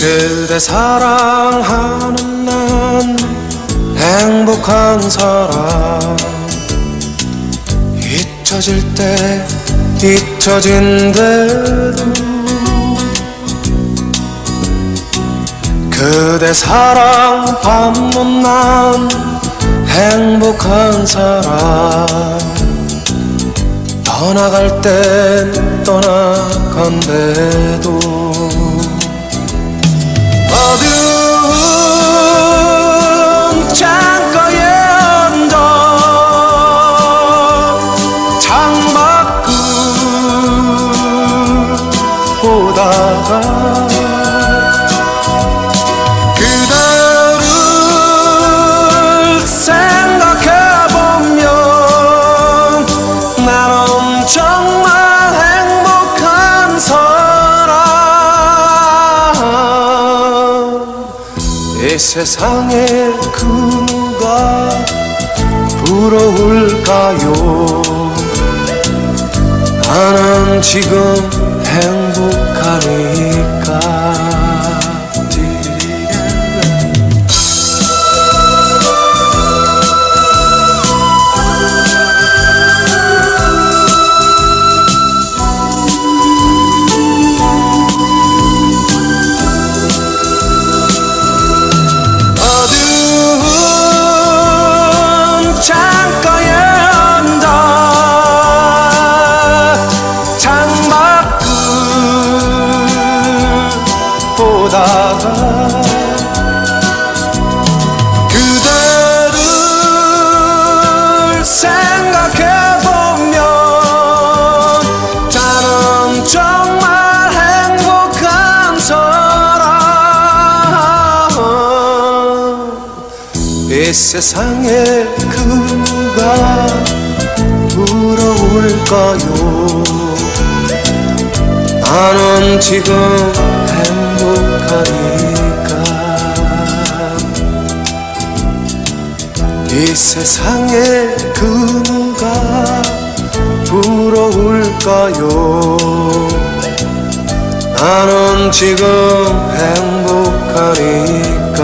그대 사랑하는 난 행복한 사람 잊혀질 때 잊혀진대도 그대 사랑 받는 난 행복한 사람 떠나갈 땐 떠나간대도 어두운 그대를 생각해보면 나는 정말 행복한 사람. 이 세상에 그 누가 부러울까요? 나는 지금 행복 하 보다가 그대를 생각해보면 나는 정말 행복한 사람. 이 세상에 그 누가 부러울까요? 나는 지금 세상에 그 누가 부러울까요? 나는 지금 행복하니까